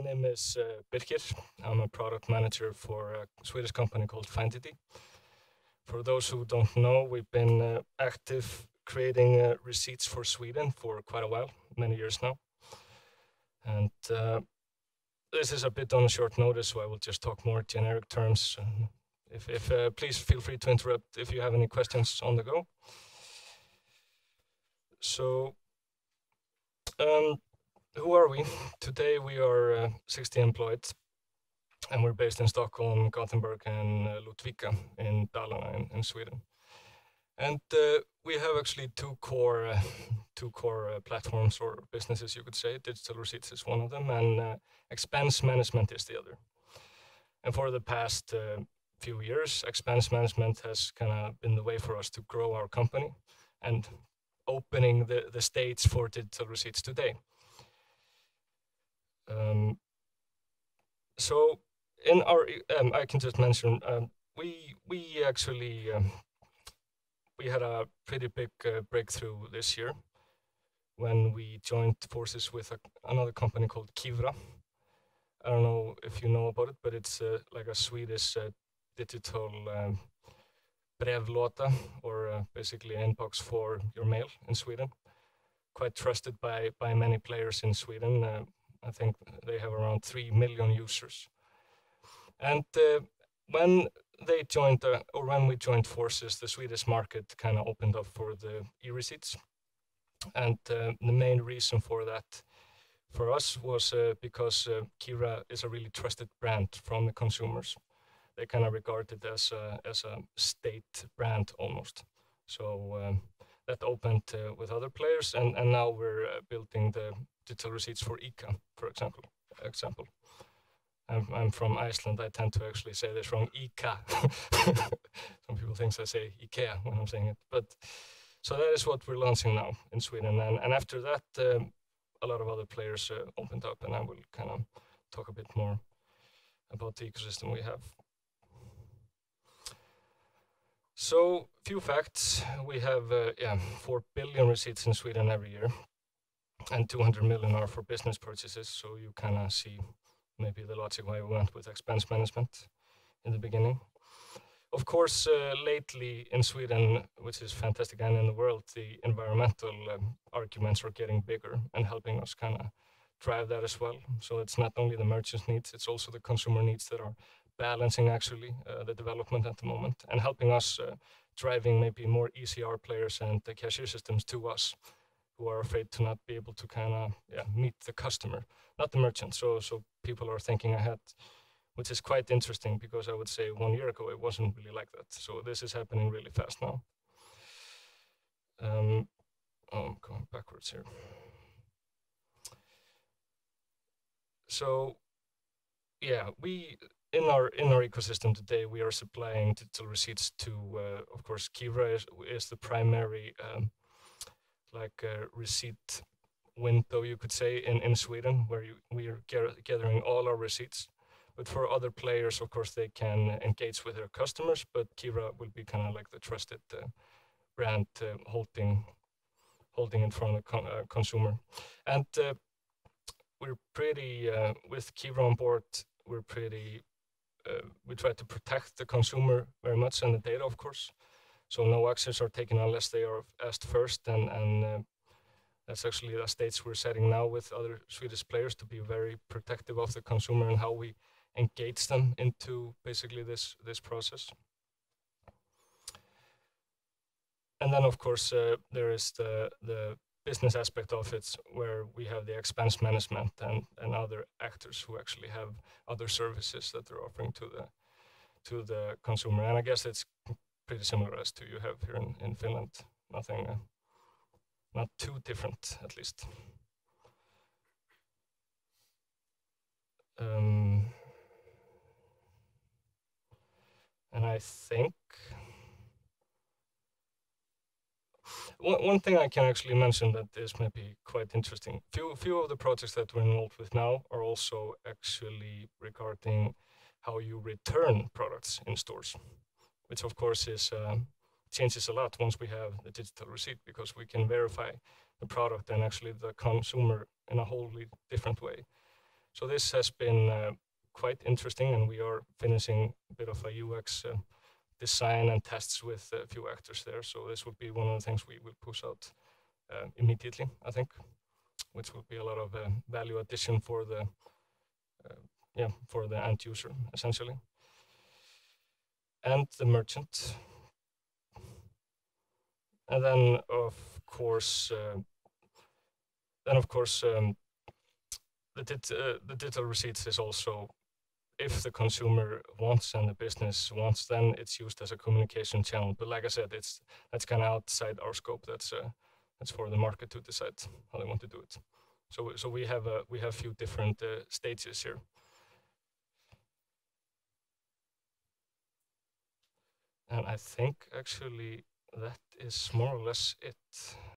my name is uh. I'm a product manager for a Swedish company called Findity. For those who don't know, we've been uh, active creating uh, receipts for Sweden for quite a while, many years now. And uh, this is a bit on a short notice, so I will just talk more generic terms. If, if uh, please feel free to interrupt if you have any questions on the go. So, um, who are we? Today we are uh, 60 employed, and we're based in Stockholm, Gothenburg, and uh, Ludvika in Dalarna in, in Sweden. And uh, we have actually two core, uh, two core uh, platforms or businesses, you could say. Digital receipts is one of them, and uh, expense management is the other. And for the past uh, few years, expense management has kind of been the way for us to grow our company and opening the, the states for digital receipts today. Um, so in our, um, I can just mention, um, we we actually um, we had a pretty big uh, breakthrough this year when we joined forces with a, another company called Kivra. I don't know if you know about it, but it's uh, like a Swedish uh, digital um, or uh, basically an inbox for your mail in Sweden. Quite trusted by by many players in Sweden. I think they have around three million users. And uh, when they joined, uh, or when we joined forces, the Swedish market kind of opened up for the e-receipts. And uh, the main reason for that for us was uh, because uh, Kivra is a really trusted brand from the consumers. They kind of regard it as a, as a state brand almost. So um, that opened uh, with other players, and, and now we're building the digital receipts for ICA, for example. Example. I'm, I'm from Iceland. I tend to actually say this wrong. ICA. Some people think I say IKEA when I'm saying it, but so that is what we're launching now in Sweden. And, and after that, um, a lot of other players uh, opened up, and I will kind of talk a bit more about the ecosystem we have. So, few facts. We have uh, yeah, 4 billion receipts in Sweden every year, and 200 million are for business purchases. So, you kind of see maybe the logic why we went with expense management in the beginning. Of course, uh, lately in Sweden, which is fantastic, and in the world, the environmental um, arguments are getting bigger and helping us kind of drive that as well. So it's not only the merchants' needs, it's also the consumer needs that are balancing actually uh, the development at the moment and helping us uh, driving maybe more ECR players and the cashier systems to us who are afraid to not be able to kind of yeah, meet the customer, not the merchant. So, so people are thinking ahead which is quite interesting because I would say one year ago it wasn't really like that. So this is happening really fast now. Um, oh, I'm going backwards here. So, yeah, we in our in our ecosystem today we are supplying digital receipts to, uh, of course, Kivra is, is the primary um, like uh, receipt window you could say in in Sweden where you, we are gathering all our receipts but for other players, of course, they can engage with their customers, but Kivra will be kind of like the trusted uh, brand uh, holding holding in front of the con uh, consumer. And uh, we're pretty, uh, with Kivra on board, we're pretty, uh, we try to protect the consumer very much and the data, of course. So no actions are taken unless they are asked first and, and that's actually the stage we're setting now with other Swedish players to be very protective of the consumer and how we engage them into basically this this process. And then, of course, uh, there is the the business aspect of it, where we have the expense management and and other actors who actually have other services that they're offering to the to the consumer. And I guess it's pretty similar as to you have here in, in Finland. Nothing, uh, not too different, at least. Um, And I think one, one thing I can actually mention that this is maybe quite interesting. Few few of the projects that we're involved with now are also actually regarding how you return products in stores, which of course is uh, changes a lot once we have the digital receipt because we can verify the product and actually the consumer in a wholly different way. so this has been uh, quite interesting, and we are finishing a bit of a UX uh, design and tests with a few actors there. So this will be one of the things we will push out uh, immediately, I think, which will be a lot of uh, value addition for the uh, yeah for the end user essentially, and the merchant. And then of course, uh, then of course. Um, the, dit uh, the digital receipts is also if the consumer wants and the business wants, then it's used as a communication channel. But like I said, it's that's kind of outside our scope. That's uh, that's for the market to decide how they want to do it. So so we have a we have few different uh, stages here. And I think actually that is more or less it.